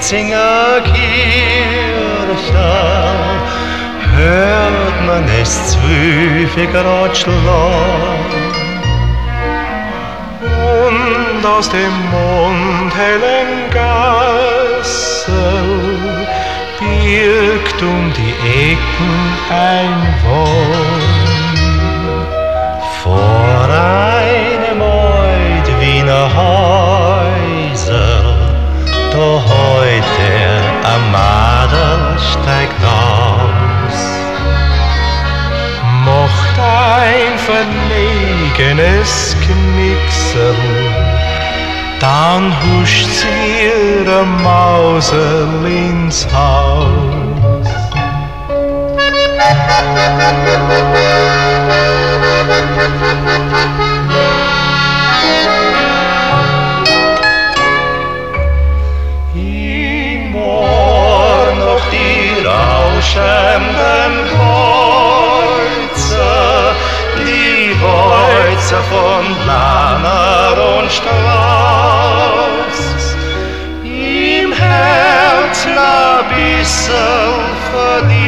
Gitzinger Kirche hört man es zwölf Grad. Und aus dem mondhellen Gassel birgt um die Ecken ein Wohn. Ein verlegenes Knicksel, dann huscht sie ihre Mausel ins Haus. Immer noch die rauschenden Kreuze von Planer und Strauß. Im Herzen ein bisschen Verliebtheit,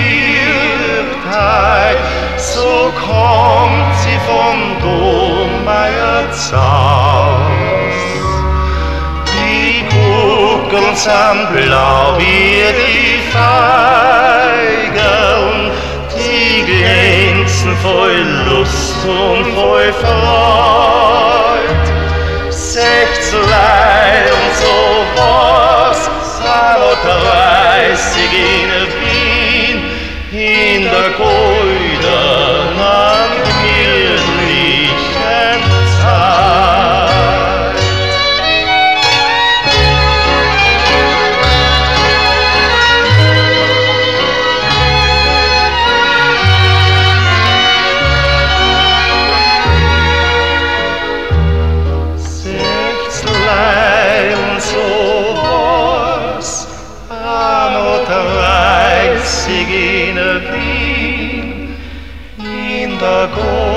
so kommt sie vom Dommeier's Haus. Die Kugeln sind blau wie die Feigen, voll Freud. Sechzlei und sowas, sind noch dreißig in Wien, in der goldenen, agora.